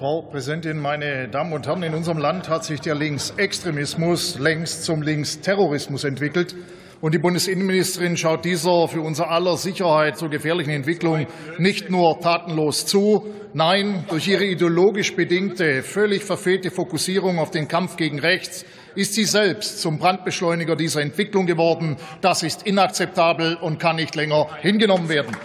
Frau Präsidentin, meine Damen und Herren! In unserem Land hat sich der Linksextremismus längst zum Linksterrorismus entwickelt. Und die Bundesinnenministerin schaut dieser für unser aller Sicherheit so gefährlichen Entwicklung nicht nur tatenlos zu, nein, durch ihre ideologisch bedingte, völlig verfehlte Fokussierung auf den Kampf gegen rechts ist sie selbst zum Brandbeschleuniger dieser Entwicklung geworden. Das ist inakzeptabel und kann nicht länger hingenommen werden.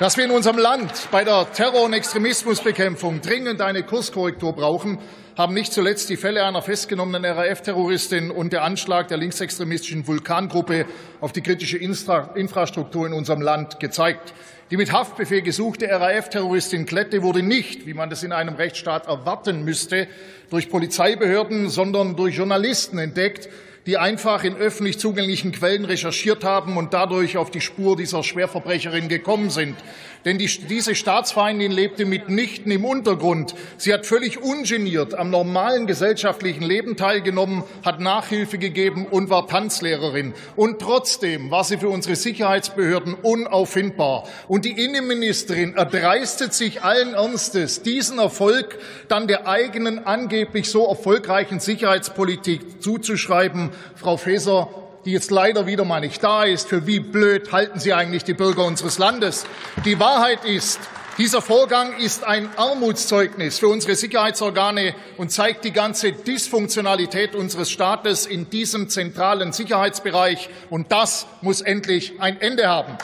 Dass wir in unserem Land bei der Terror- und Extremismusbekämpfung dringend eine Kurskorrektur brauchen, haben nicht zuletzt die Fälle einer festgenommenen RAF-Terroristin und der Anschlag der linksextremistischen Vulkangruppe auf die kritische Infrastruktur in unserem Land gezeigt. Die mit Haftbefehl gesuchte RAF-Terroristin Klette wurde nicht, wie man das in einem Rechtsstaat erwarten müsste, durch Polizeibehörden, sondern durch Journalisten entdeckt, die einfach in öffentlich zugänglichen Quellen recherchiert haben und dadurch auf die Spur dieser Schwerverbrecherin gekommen sind. Denn die, diese Staatsfeindin lebte mitnichten im Untergrund. Sie hat völlig ungeniert am normalen gesellschaftlichen Leben teilgenommen, hat Nachhilfe gegeben und war Tanzlehrerin. Und trotzdem war sie für unsere Sicherheitsbehörden unauffindbar. Und die Innenministerin erdreistet sich allen Ernstes, diesen Erfolg dann der eigenen angeblich so erfolgreichen Sicherheitspolitik zuzuschreiben. Frau Faeser, die jetzt leider wieder mal nicht da ist. Für wie blöd halten Sie eigentlich die Bürger unseres Landes? Die Wahrheit ist, dieser Vorgang ist ein Armutszeugnis für unsere Sicherheitsorgane und zeigt die ganze Dysfunktionalität unseres Staates in diesem zentralen Sicherheitsbereich. Und das muss endlich ein Ende haben.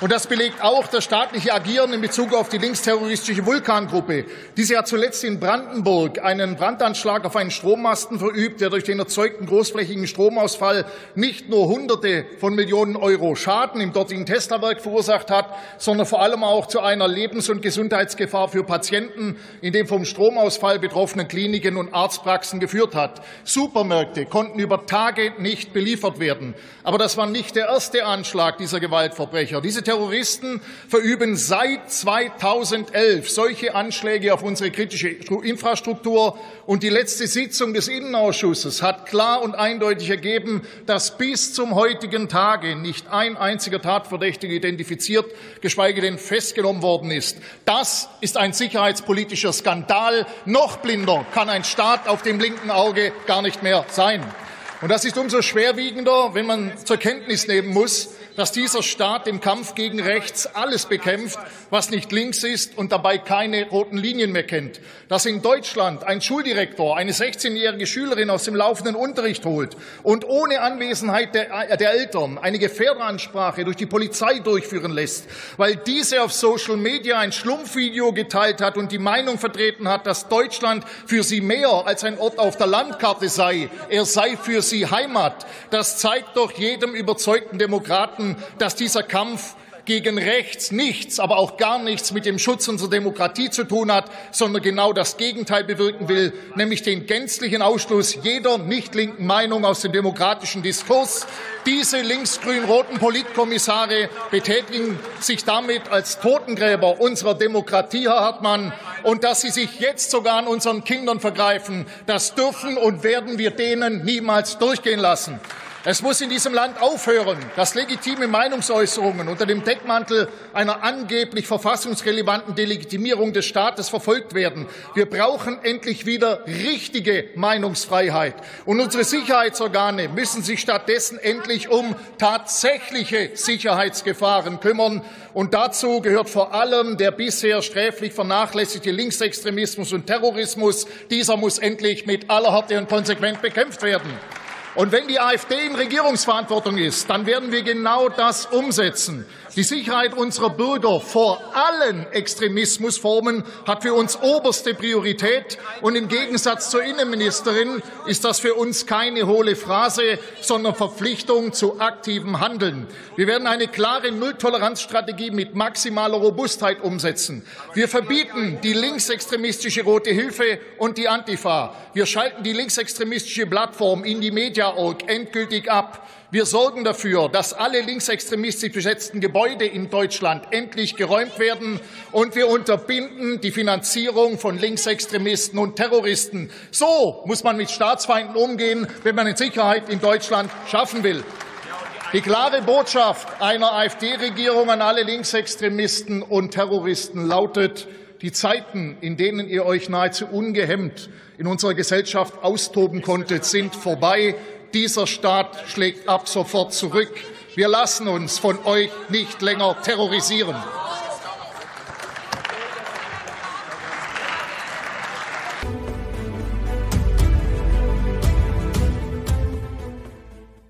Und das belegt auch das staatliche Agieren in Bezug auf die linksterroristische Vulkangruppe. Diese hat zuletzt in Brandenburg einen Brandanschlag auf einen Strommasten verübt, der durch den erzeugten großflächigen Stromausfall nicht nur Hunderte von Millionen Euro Schaden im dortigen Teslawerk verursacht hat, sondern vor allem auch zu einer Lebens- und Gesundheitsgefahr für Patienten in den vom Stromausfall betroffenen Kliniken und Arztpraxen geführt hat. Supermärkte konnten über Tage nicht beliefert werden. Aber das war nicht der erste Anschlag dieser Gewaltverbrecher. Diese Terroristen verüben seit 2011 solche Anschläge auf unsere kritische Infrastruktur. Und die letzte Sitzung des Innenausschusses hat klar und eindeutig ergeben, dass bis zum heutigen Tage nicht ein einziger Tatverdächtiger identifiziert, geschweige denn festgenommen worden ist. Das ist ein sicherheitspolitischer Skandal. Noch blinder kann ein Staat auf dem linken Auge gar nicht mehr sein. Und das ist umso schwerwiegender, wenn man zur Kenntnis nehmen muss, dass dieser Staat im Kampf gegen rechts alles bekämpft, was nicht links ist und dabei keine roten Linien mehr kennt. Dass in Deutschland ein Schuldirektor eine 16-jährige Schülerin aus dem laufenden Unterricht holt und ohne Anwesenheit der, der Eltern eine Gefährderansprache durch die Polizei durchführen lässt, weil diese auf Social Media ein Schlumpfvideo geteilt hat und die Meinung vertreten hat, dass Deutschland für sie mehr als ein Ort auf der Landkarte sei. Er sei für sie Heimat. Das zeigt doch jedem überzeugten Demokraten, merken, dass dieser Kampf gegen rechts nichts, aber auch gar nichts mit dem Schutz unserer Demokratie zu tun hat, sondern genau das Gegenteil bewirken will, nämlich den gänzlichen Ausschluss jeder nicht linken Meinung aus dem demokratischen Diskurs. Diese linksgrün-roten Politkommissare betätigen sich damit als Totengräber unserer Demokratie, Herr Hartmann. Und dass sie sich jetzt sogar an unseren Kindern vergreifen, das dürfen und werden wir denen niemals durchgehen lassen. Es muss in diesem Land aufhören, dass legitime Meinungsäußerungen unter dem Deckmantel einer angeblich verfassungsrelevanten Delegitimierung des Staates verfolgt werden. Wir brauchen endlich wieder richtige Meinungsfreiheit. Und unsere Sicherheitsorgane müssen sich stattdessen endlich um tatsächliche Sicherheitsgefahren kümmern. Und dazu gehört vor allem der bisher sträflich vernachlässigte Linksextremismus und Terrorismus. Dieser muss endlich mit aller Härte und konsequent bekämpft werden. Und wenn die AfD in Regierungsverantwortung ist, dann werden wir genau das umsetzen. Die Sicherheit unserer Bürger vor allen Extremismusformen hat für uns oberste Priorität. Und im Gegensatz zur Innenministerin ist das für uns keine hohle Phrase, sondern Verpflichtung zu aktivem Handeln. Wir werden eine klare Nulltoleranzstrategie mit maximaler Robustheit umsetzen. Wir verbieten die linksextremistische Rote Hilfe und die Antifa. Wir schalten die linksextremistische Plattform in die Media-Org endgültig ab. Wir sorgen dafür, dass alle linksextremistisch besetzten Gebäude in Deutschland endlich geräumt werden. Und wir unterbinden die Finanzierung von Linksextremisten und Terroristen. So muss man mit Staatsfeinden umgehen, wenn man Sicherheit in Deutschland schaffen will. Die klare Botschaft einer AfD-Regierung an alle Linksextremisten und Terroristen lautet, Die Zeiten, in denen ihr euch nahezu ungehemmt in unserer Gesellschaft austoben konntet, sind vorbei. Dieser Staat schlägt ab sofort zurück. Wir lassen uns von euch nicht länger terrorisieren.